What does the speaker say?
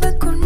never could